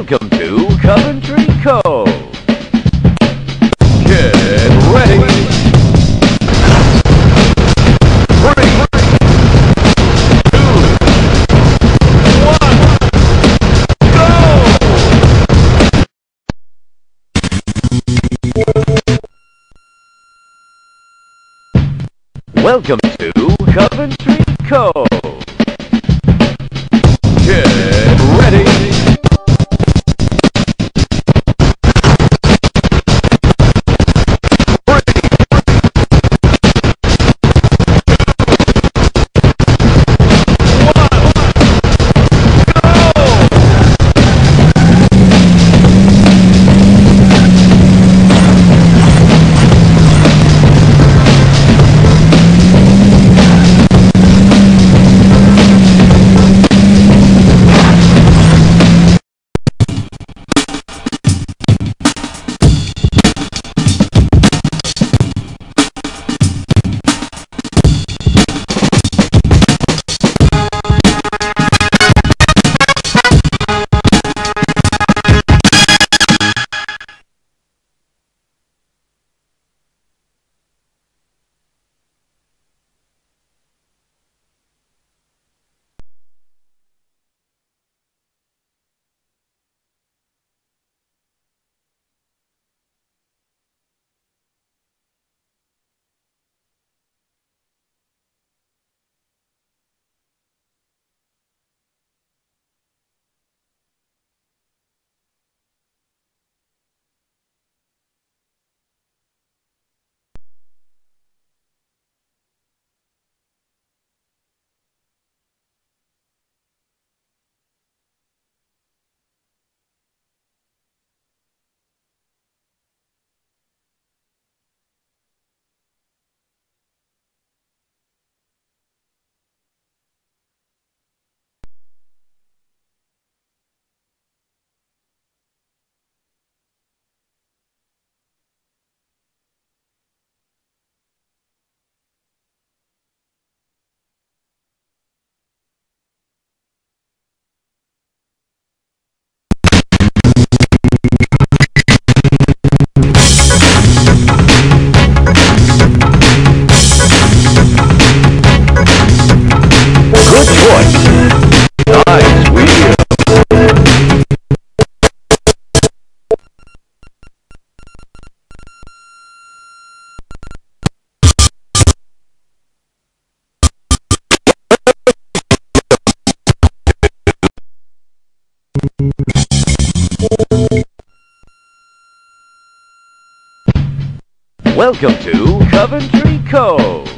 Welcome to Coventry Cove. Get ready. Three, two, one, go! Welcome to Coventry Cove. Welcome to Coventry Cove.